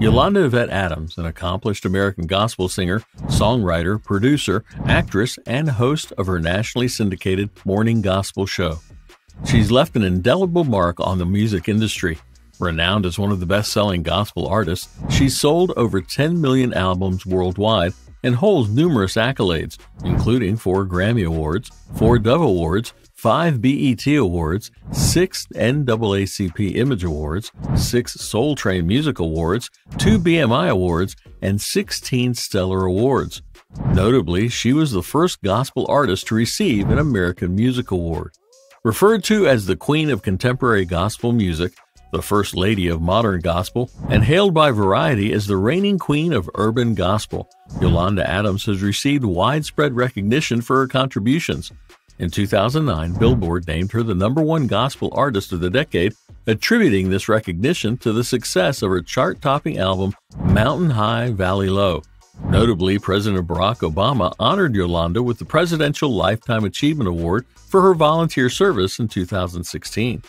Yolanda Yvette Adams, an accomplished American gospel singer, songwriter, producer, actress, and host of her nationally syndicated morning gospel show. She's left an indelible mark on the music industry. Renowned as one of the best selling gospel artists, she's sold over 10 million albums worldwide and holds numerous accolades, including four Grammy Awards, four Dove Awards, five BET Awards, six NAACP Image Awards, six Soul Train Music Awards, two BMI Awards, and 16 Stellar Awards. Notably, she was the first gospel artist to receive an American Music Award. Referred to as the Queen of Contemporary Gospel Music, the First Lady of Modern Gospel, and hailed by Variety as the reigning queen of urban gospel, Yolanda Adams has received widespread recognition for her contributions. In 2009, Billboard named her the number one gospel artist of the decade, attributing this recognition to the success of her chart topping album, Mountain High, Valley Low. Notably, President Barack Obama honored Yolanda with the Presidential Lifetime Achievement Award for her volunteer service in 2016.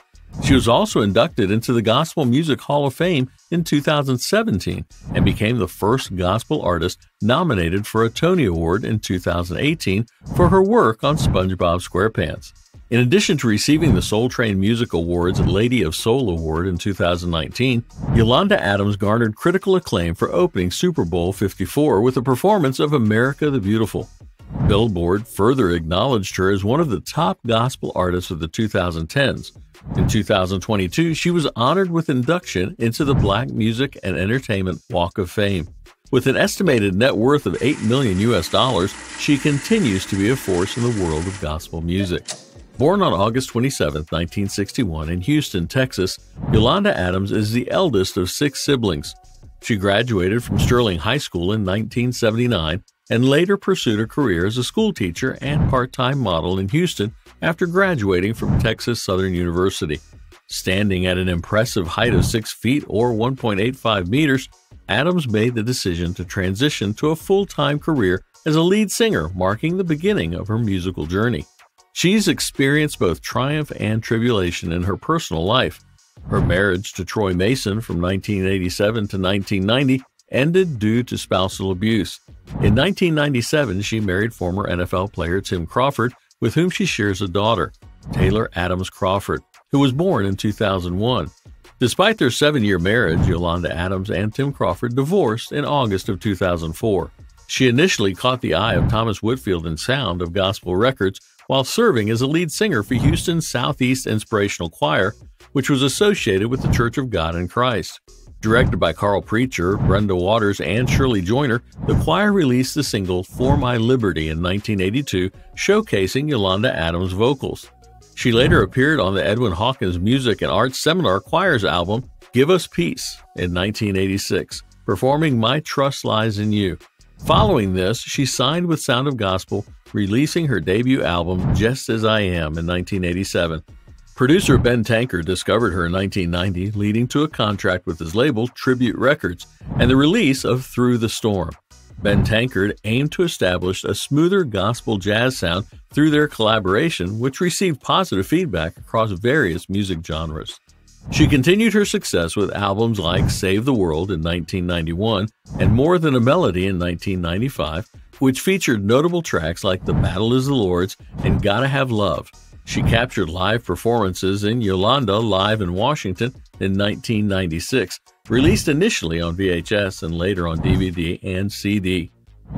She was also inducted into the Gospel Music Hall of Fame in 2017 and became the first gospel artist nominated for a Tony Award in 2018 for her work on SpongeBob SquarePants. In addition to receiving the Soul Train Music Awards Lady of Soul Award in 2019, Yolanda Adams garnered critical acclaim for opening Super Bowl 54 with a performance of America the Beautiful. Billboard further acknowledged her as one of the top gospel artists of the 2010s. In 2022, she was honored with induction into the Black Music and Entertainment Walk of Fame. With an estimated net worth of 8 million US dollars, she continues to be a force in the world of gospel music. Born on August 27, 1961, in Houston, Texas, Yolanda Adams is the eldest of six siblings. She graduated from Sterling High School in 1979 and later pursued a career as a schoolteacher and part time model in Houston after graduating from Texas Southern University. Standing at an impressive height of 6 feet or 1.85 meters, Adams made the decision to transition to a full time career as a lead singer, marking the beginning of her musical journey. She's experienced both triumph and tribulation in her personal life. Her marriage to Troy Mason from 1987 to 1990 ended due to spousal abuse. In 1997, she married former NFL player Tim Crawford, with whom she shares a daughter, Taylor Adams Crawford, who was born in 2001. Despite their seven year marriage, Yolanda Adams and Tim Crawford divorced in August of 2004. She initially caught the eye of Thomas Whitfield and Sound of Gospel Records while serving as a lead singer for Houston's Southeast Inspirational Choir, which was associated with the Church of God in Christ. Directed by Carl Preacher, Brenda Waters, and Shirley Joyner, the choir released the single For My Liberty in 1982, showcasing Yolanda Adams' vocals. She later appeared on the Edwin Hawkins Music and Arts Seminar Choir's album Give Us Peace in 1986, performing My Trust Lies in You. Following this, she signed with Sound of Gospel, releasing her debut album Just As I Am in 1987. Producer Ben Tankard discovered her in 1990, leading to a contract with his label, Tribute Records, and the release of Through the Storm. Ben Tankard aimed to establish a smoother gospel jazz sound through their collaboration, which received positive feedback across various music genres. She continued her success with albums like Save the World in 1991 and More Than a Melody in 1995, which featured notable tracks like The Battle is the Lord's and Gotta Have Love. She captured live performances in Yolanda Live in Washington in 1996, released initially on VHS and later on DVD and CD.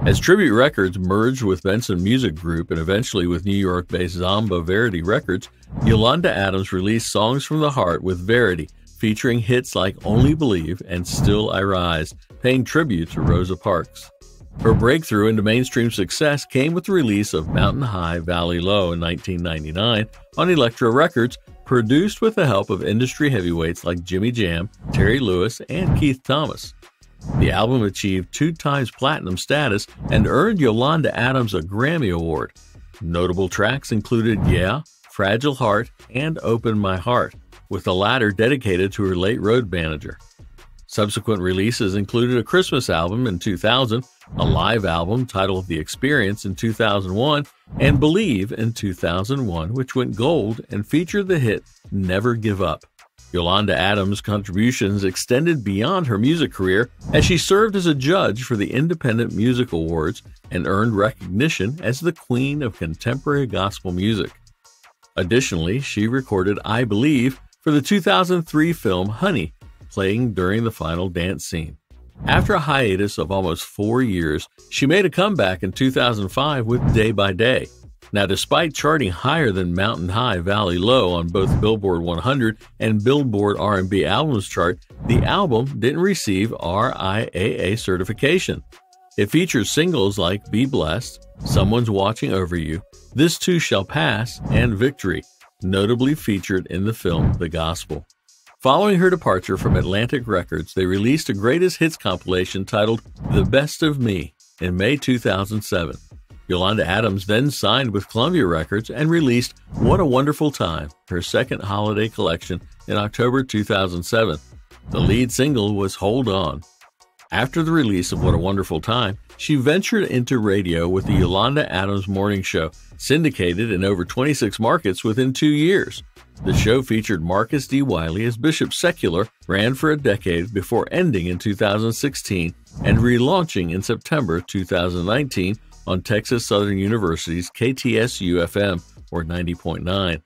As Tribute Records merged with Benson Music Group and eventually with New York based Zomba Verity Records, Yolanda Adams released Songs from the Heart with Verity, featuring hits like Only Believe and Still I Rise, paying tribute to Rosa Parks. Her breakthrough into mainstream success came with the release of Mountain High, Valley Low in 1999 on Elektra Records, produced with the help of industry heavyweights like Jimmy Jam, Terry Lewis, and Keith Thomas. The album achieved two times platinum status and earned Yolanda Adams a Grammy Award. Notable tracks included Yeah, Fragile Heart, and Open My Heart, with the latter dedicated to her late road manager. Subsequent releases included a Christmas album in 2000, a live album titled The Experience in 2001, and Believe in 2001, which went gold and featured the hit Never Give Up. Yolanda Adams' contributions extended beyond her music career as she served as a judge for the Independent Music Awards and earned recognition as the Queen of Contemporary Gospel Music. Additionally, she recorded I Believe for the 2003 film Honey, playing during the final dance scene. After a hiatus of almost four years, she made a comeback in 2005 with Day by Day. Now, despite charting higher than Mountain High, Valley Low on both Billboard 100 and Billboard R&B Albums chart, the album didn't receive RIAA certification. It features singles like Be Blessed, Someone's Watching Over You, This Too Shall Pass, and Victory, notably featured in the film The Gospel. Following her departure from Atlantic Records, they released a greatest hits compilation titled The Best of Me in May 2007. Yolanda Adams then signed with Columbia Records and released What a Wonderful Time, her second holiday collection, in October 2007. The lead single was Hold On. After the release of What a Wonderful Time, she ventured into radio with the Yolanda Adams Morning Show, syndicated in over 26 markets within two years. The show featured Marcus D. Wiley as Bishop Secular, ran for a decade before ending in 2016 and relaunching in September 2019 on Texas Southern University's KTSU FM or 90.9.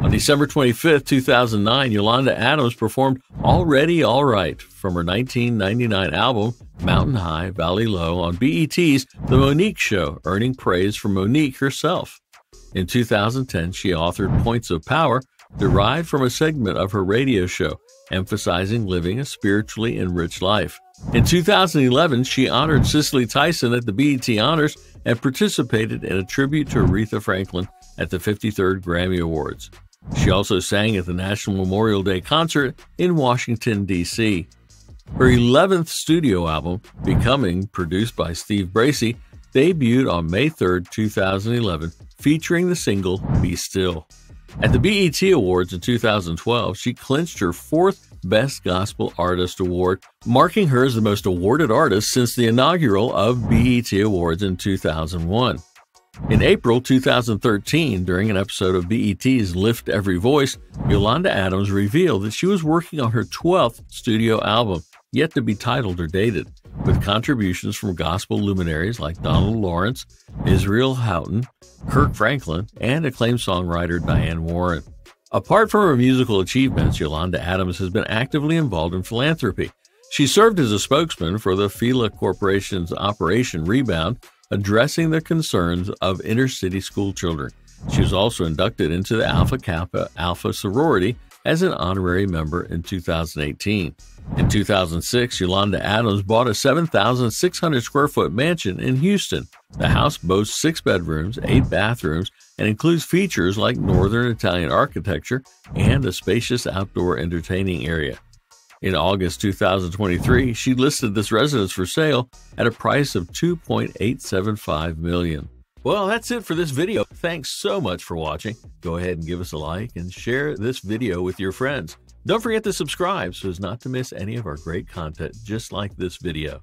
On December 25, 2009, Yolanda Adams performed Already All Right from her 1999 album Mountain High, Valley Low on BET's The Mo'Nique Show, earning praise from Mo'Nique herself. In 2010, she authored Points of Power, derived from a segment of her radio show, emphasizing living a spiritually enriched life. In 2011, she honored Cicely Tyson at the BET Honors and participated in a tribute to Aretha Franklin at the 53rd Grammy Awards. She also sang at the National Memorial Day concert in Washington, D.C. Her 11th studio album, Becoming, produced by Steve Bracey, debuted on May 3, 2011, featuring the single Be Still. At the BET Awards in 2012, she clinched her fourth Best Gospel Artist Award, marking her as the most awarded artist since the inaugural of BET Awards in 2001. In April 2013, during an episode of BET's Lift Every Voice, Yolanda Adams revealed that she was working on her 12th studio album, yet to be titled or dated, with contributions from gospel luminaries like Donald Lawrence, Israel Houghton, Kirk Franklin, and acclaimed songwriter Diane Warren. Apart from her musical achievements, Yolanda Adams has been actively involved in philanthropy. She served as a spokesman for the FILA Corporation's Operation Rebound, addressing the concerns of inner city school children. She was also inducted into the Alpha Kappa Alpha sorority as an honorary member in 2018. In 2006, Yolanda Adams bought a 7,600 square foot mansion in Houston. The house boasts six bedrooms, eight bathrooms, and includes features like Northern Italian architecture and a spacious outdoor entertaining area. In August 2023, she listed this residence for sale at a price of 2.875 million. Well, that's it for this video. Thanks so much for watching. Go ahead and give us a like and share this video with your friends. Don't forget to subscribe so as not to miss any of our great content just like this video.